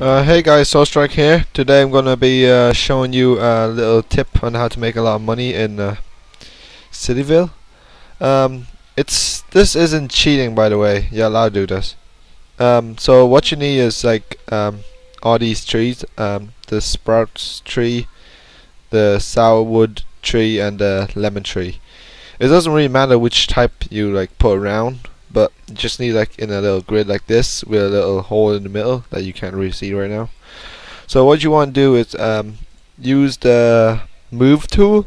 Uh, hey guys, Soulstrike here. Today I'm gonna be uh, showing you a little tip on how to make a lot of money in uh, Cityville. Um, it's this isn't cheating, by the way. You're allowed to do this. Um, so what you need is like um, all these trees: um, the spruce tree, the sourwood tree, and the lemon tree. It doesn't really matter which type you like put around but just need like in a little grid like this with a little hole in the middle that you can't really see right now. So what you want to do is um, use the move tool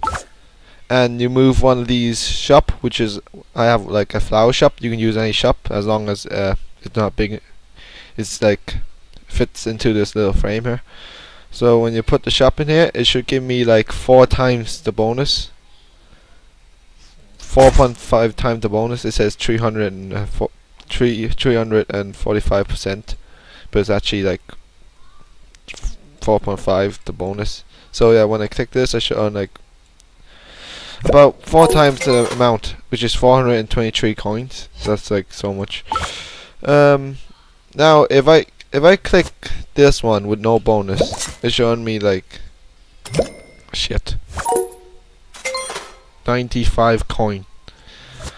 and you move one of these shop which is I have like a flower shop. You can use any shop as long as uh, it's not big it's like fits into this little frame here. So when you put the shop in here it should give me like four times the bonus 4.5 times the bonus. It says 300 and, uh, 345 percent, but it's actually like 4.5 the bonus. So yeah, when I click this, I should earn like about four times the amount, which is 423 coins. That's like so much. Um, now if I if I click this one with no bonus, it should earn me like shit. 95 coin.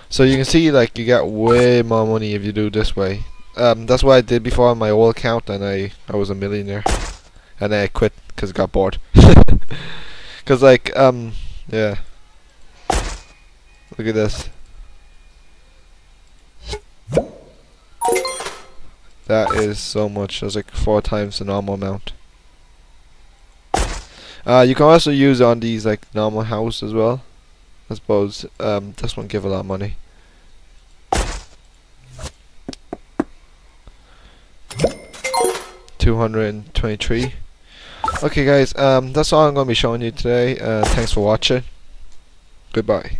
So you can see like you get way more money if you do this way. Um, that's what I did before on my old account and I, I was a millionaire. And I quit because I got bored. Because like, um, yeah. Look at this. That is so much. That's like four times the normal amount. Uh, you can also use on these like normal house as well. I suppose um, this one give a lot of money. Two hundred and twenty-three. Okay, guys. Um, that's all I'm gonna be showing you today. Uh, thanks for watching. Goodbye.